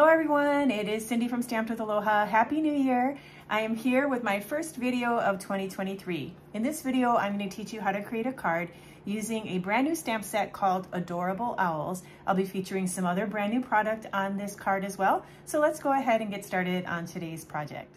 Hello everyone, it is Cindy from Stamped with Aloha. Happy New Year! I am here with my first video of 2023. In this video, I'm going to teach you how to create a card using a brand new stamp set called Adorable Owls. I'll be featuring some other brand new product on this card as well. So let's go ahead and get started on today's project.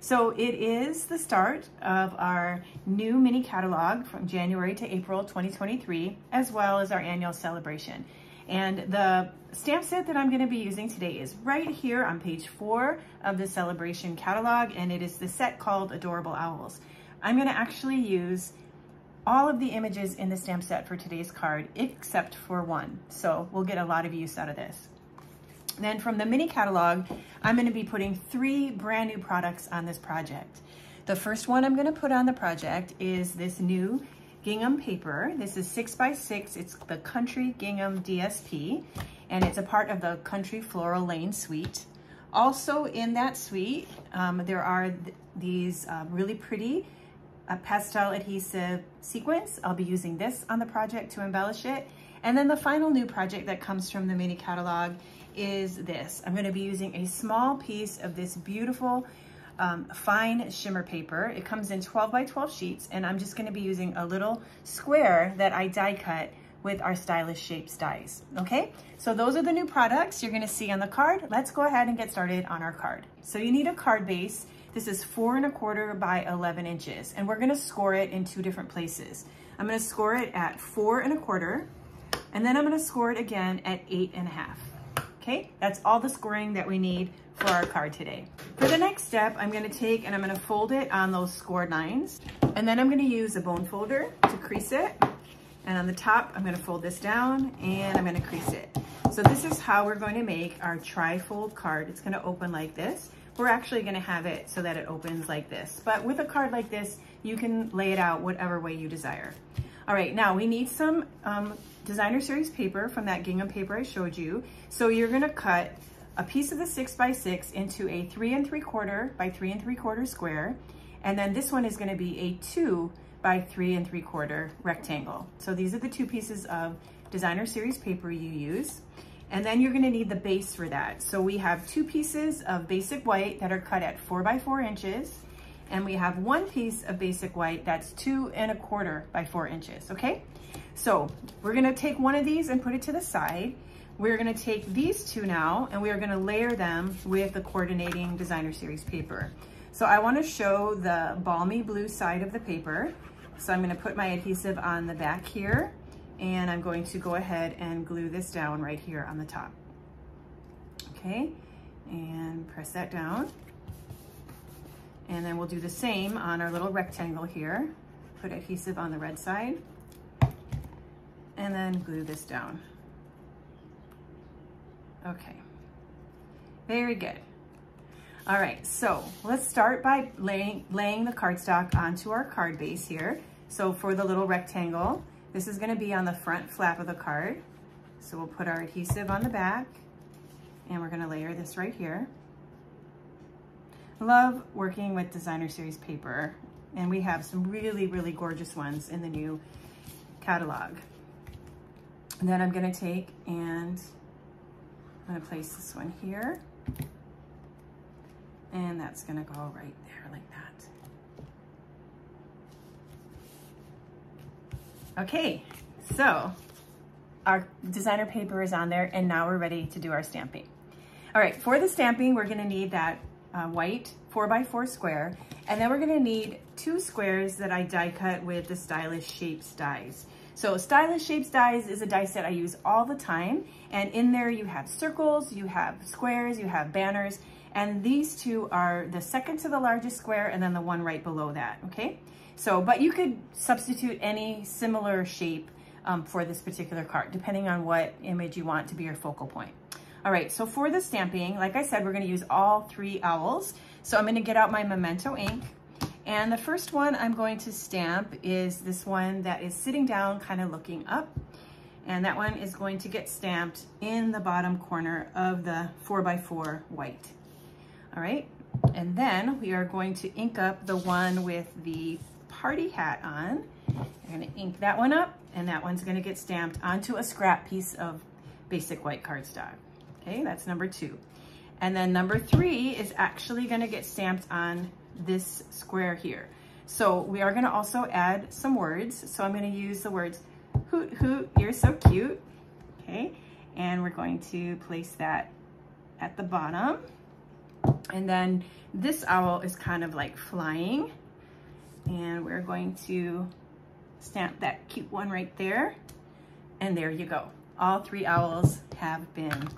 So it is the start of our new mini catalog from January to April 2023, as well as our annual Sale-a-Bration. And the stamp set that I'm gonna be using today is right here on page four of the Sale-a-Bration catalog, and it is the set called Adorable Owls. I'm gonna actually use all of the images in the stamp set for today's card, except for one. So we'll get a lot of use out of this. Then from the mini catalog, I'm gonna be putting three brand new products on this project. The first one I'm gonna put on the project is this new gingham paper. This is six by six. It's the Country Gingham DSP, and it's a part of the Country Floral Lane suite. Also in that suite, um, there are th these uh, really pretty uh, pastel adhesive sequins. I'll be using this on the project to embellish it. And then the final new project that comes from the mini catalog is this. I'm gonna be using a small piece of this beautiful um, fine shimmer paper. It comes in 12 by 12 sheets and I'm just gonna be using a little square that I die cut with our stylish shapes dies, okay? So those are the new products you're gonna see on the card. Let's go ahead and get started on our card. So you need a card base. This is four and a quarter by 11 inches and we're gonna score it in two different places. I'm gonna score it at four and a quarter and then I'm gonna score it again at eight and a half. Okay, that's all the scoring that we need for our card today. For the next step, I'm gonna take and I'm gonna fold it on those scored lines. And then I'm gonna use a bone folder to crease it. And on the top, I'm gonna fold this down and I'm gonna crease it. So this is how we're going to make our tri-fold card. It's gonna open like this. We're actually gonna have it so that it opens like this. But with a card like this, you can lay it out whatever way you desire. All right, now we need some um, designer series paper from that gingham paper I showed you. So you're gonna cut a piece of the six by six into a three and three quarter by three and three quarter square. And then this one is gonna be a two by three and three quarter rectangle. So these are the two pieces of designer series paper you use. And then you're gonna need the base for that. So we have two pieces of basic white that are cut at four by four inches. And we have one piece of basic white that's two and a quarter by four inches, okay? So we're gonna take one of these and put it to the side. We're gonna take these two now and we are gonna layer them with the coordinating designer series paper. So I wanna show the balmy blue side of the paper. So I'm gonna put my adhesive on the back here and I'm going to go ahead and glue this down right here on the top. Okay, and press that down. And then we'll do the same on our little rectangle here. Put adhesive on the red side and then glue this down. Okay, very good. All right, so let's start by laying, laying the cardstock onto our card base here. So for the little rectangle, this is gonna be on the front flap of the card. So we'll put our adhesive on the back and we're gonna layer this right here. Love working with designer series paper and we have some really, really gorgeous ones in the new catalog. And then I'm gonna take and I'm gonna place this one here. And that's gonna go right there like that. Okay, so our designer paper is on there and now we're ready to do our stamping. All right, for the stamping, we're gonna need that uh, white four by four square, and then we're gonna need two squares that I die cut with the Stylish Shapes dies. So Stylish Shapes dies is a die set I use all the time. And in there you have circles, you have squares, you have banners, and these two are the second to the largest square and then the one right below that, okay? So, but you could substitute any similar shape um, for this particular card, depending on what image you want to be your focal point. All right, so for the stamping, like I said, we're gonna use all three owls. So I'm gonna get out my Memento ink. And the first one I'm going to stamp is this one that is sitting down, kind of looking up. And that one is going to get stamped in the bottom corner of the four by four white. All right, and then we are going to ink up the one with the party hat on. I'm gonna ink that one up and that one's gonna get stamped onto a scrap piece of basic white cardstock. Okay, that's number two. And then number three is actually gonna get stamped on this square here. So we are gonna also add some words. So I'm gonna use the words, hoot hoot, you're so cute, okay? And we're going to place that at the bottom. And then this owl is kind of like flying. And we're going to stamp that cute one right there. And there you go. All three owls have been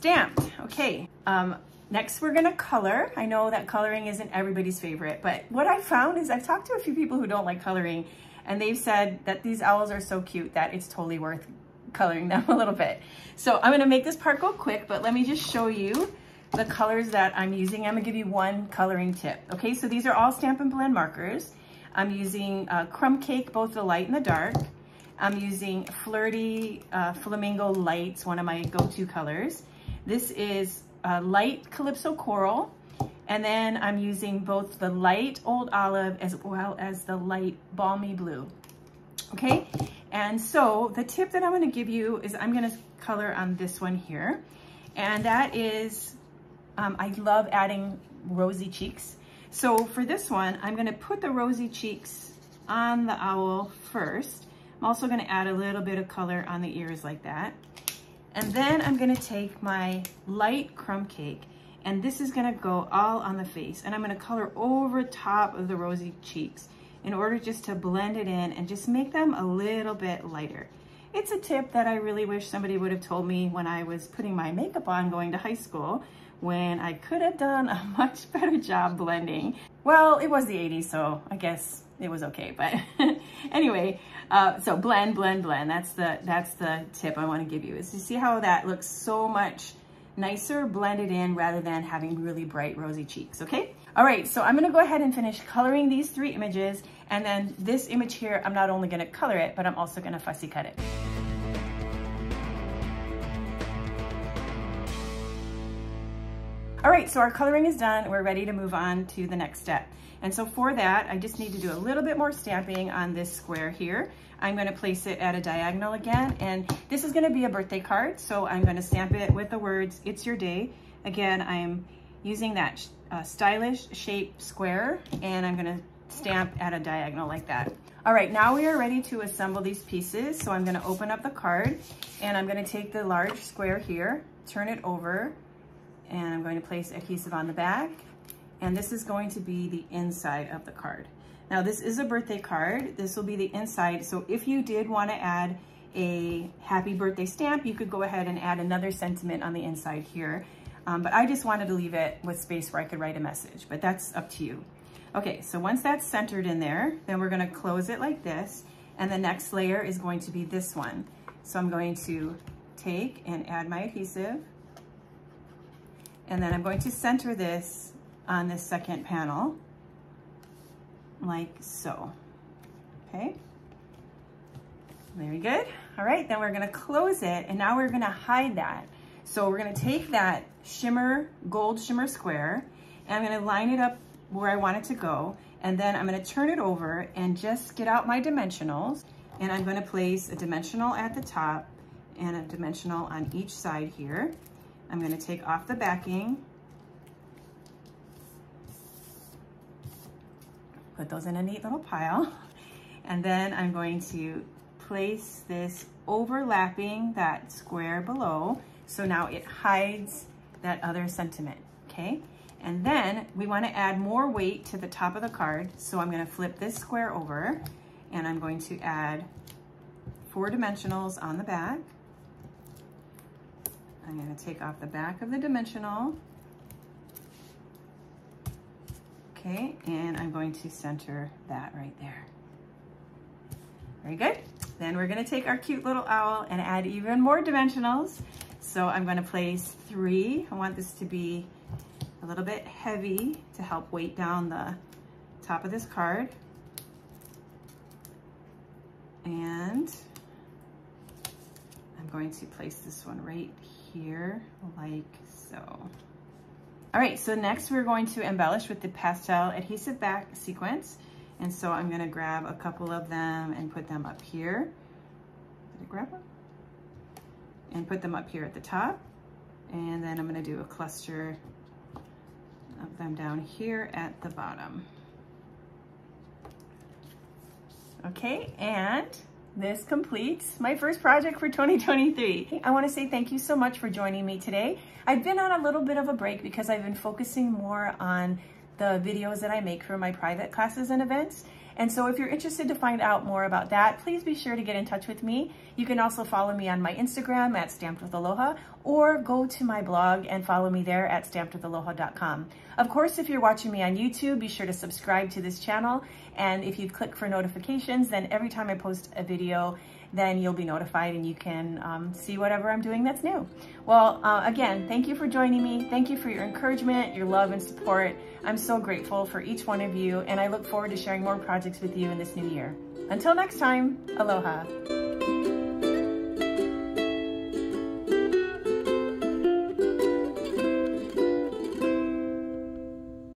stamped. Okay, um, next we're gonna color. I know that coloring isn't everybody's favorite, but what I found is I've talked to a few people who don't like coloring and they've said that these owls are so cute that it's totally worth coloring them a little bit. So I'm gonna make this part go quick, but let me just show you the colors that I'm using. I'm gonna give you one coloring tip. Okay, so these are all Stampin' Blend markers. I'm using uh, Crumb Cake, both the light and the dark. I'm using Flirty uh, Flamingo Lights, one of my go-to colors. This is uh, light Calypso Coral. And then I'm using both the light Old Olive as well as the light Balmy Blue. Okay, and so the tip that I'm gonna give you is I'm gonna color on this one here. And that is, um, I love adding rosy cheeks. So for this one, I'm gonna put the rosy cheeks on the owl first. I'm also gonna add a little bit of color on the ears like that. And then I'm gonna take my light crumb cake and this is gonna go all on the face and I'm gonna color over top of the rosy cheeks in order just to blend it in and just make them a little bit lighter. It's a tip that I really wish somebody would have told me when I was putting my makeup on going to high school when I could have done a much better job blending. Well, it was the 80s, so I guess it was okay. But anyway, uh, so blend, blend, blend. That's the, that's the tip I want to give you is to see how that looks so much nicer blended in rather than having really bright rosy cheeks, okay? All right, so I'm gonna go ahead and finish coloring these three images and then this image here, I'm not only gonna color it, but I'm also gonna fussy cut it. All right, so our coloring is done. We're ready to move on to the next step. And so for that, I just need to do a little bit more stamping on this square here. I'm gonna place it at a diagonal again, and this is gonna be a birthday card, so I'm gonna stamp it with the words, it's your day. Again, I'm using that uh, stylish shape square, and I'm gonna stamp at a diagonal like that. All right, now we are ready to assemble these pieces. So I'm gonna open up the card, and I'm gonna take the large square here, turn it over, and I'm going to place adhesive on the back. And this is going to be the inside of the card. Now this is a birthday card. This will be the inside. So if you did wanna add a happy birthday stamp, you could go ahead and add another sentiment on the inside here. Um, but I just wanted to leave it with space where I could write a message, but that's up to you. Okay, so once that's centered in there, then we're gonna close it like this, and the next layer is going to be this one. So I'm going to take and add my adhesive, and then I'm going to center this on this second panel, like so, okay? Very good. All right, then we're gonna close it, and now we're gonna hide that. So we're gonna take that shimmer, gold shimmer square, and I'm gonna line it up where I want it to go, and then I'm gonna turn it over and just get out my dimensionals, and I'm gonna place a dimensional at the top and a dimensional on each side here. I'm gonna take off the backing, put those in a neat little pile, and then I'm going to place this overlapping that square below, so now it hides that other sentiment, okay? And then we wanna add more weight to the top of the card, so I'm gonna flip this square over, and I'm going to add four dimensionals on the back, I'm gonna take off the back of the dimensional. Okay, and I'm going to center that right there. Very good. Then we're gonna take our cute little owl and add even more dimensionals. So I'm gonna place three. I want this to be a little bit heavy to help weight down the top of this card. And I'm going to place this one right here like so. All right, so next we're going to embellish with the pastel adhesive back sequins. And so I'm gonna grab a couple of them and put them up here. Did I grab one? And put them up here at the top. And then I'm gonna do a cluster of them down here at the bottom. Okay, and this completes my first project for 2023. I wanna say thank you so much for joining me today. I've been on a little bit of a break because I've been focusing more on the videos that I make for my private classes and events. And so if you're interested to find out more about that, please be sure to get in touch with me. You can also follow me on my Instagram at Stamped with Aloha or go to my blog and follow me there at stampedwithaloha.com. Of course, if you're watching me on YouTube, be sure to subscribe to this channel. And if you click for notifications, then every time I post a video, then you'll be notified and you can um, see whatever I'm doing that's new. Well, uh, again, thank you for joining me. Thank you for your encouragement, your love and support. I'm so grateful for each one of you and I look forward to sharing more projects with you in this new year. Until next time, aloha.